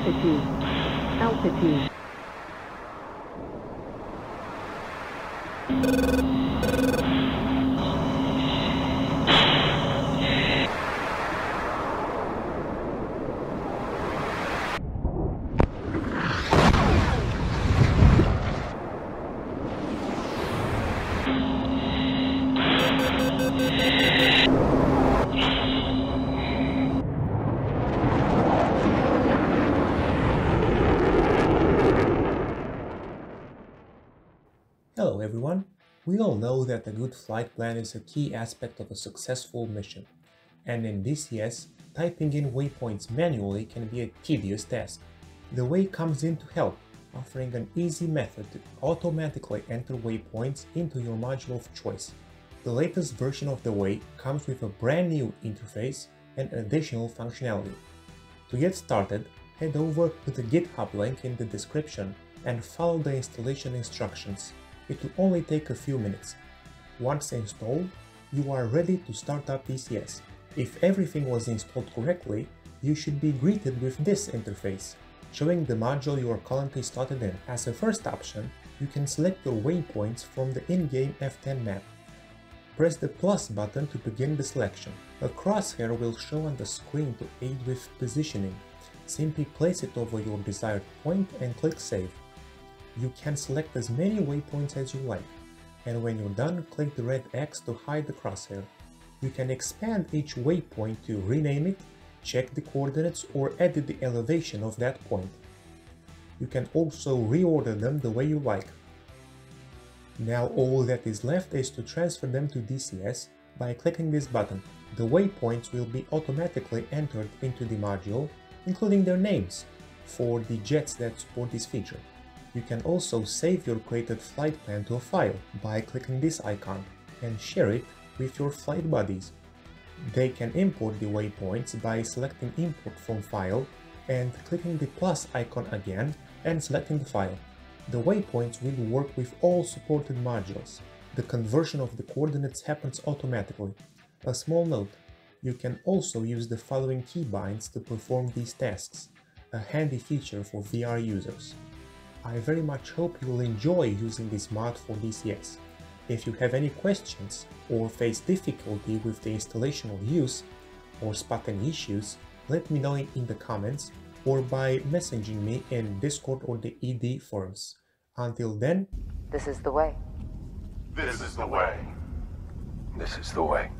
Altitude. Altitude. Hello everyone! We all know that a good flight plan is a key aspect of a successful mission, and in DCS, typing in waypoints manually can be a tedious task. The Way comes in to help, offering an easy method to automatically enter waypoints into your module of choice. The latest version of the Way comes with a brand new interface and additional functionality. To get started, head over to the GitHub link in the description and follow the installation instructions. It will only take a few minutes. Once installed, you are ready to start up DCS. If everything was installed correctly, you should be greeted with this interface, showing the module you are currently started in. As a first option, you can select your waypoints from the in-game F10 map. Press the plus button to begin the selection. A crosshair will show on the screen to aid with positioning. Simply place it over your desired point and click Save you can select as many waypoints as you like, and when you're done, click the red X to hide the crosshair. You can expand each waypoint to rename it, check the coordinates or edit the elevation of that point. You can also reorder them the way you like. Now all that is left is to transfer them to DCS by clicking this button. The waypoints will be automatically entered into the module, including their names, for the jets that support this feature. You can also save your created flight plan to a file by clicking this icon and share it with your flight buddies. They can import the waypoints by selecting import from file and clicking the plus icon again and selecting the file. The waypoints will work with all supported modules. The conversion of the coordinates happens automatically. A small note, you can also use the following keybinds to perform these tasks, a handy feature for VR users. I very much hope you will enjoy using this mod for DCS. If you have any questions or face difficulty with the installation or use, or spot any issues, let me know in the comments or by messaging me in Discord or the ED forums. Until then, this is the way. This is the way. This is the way.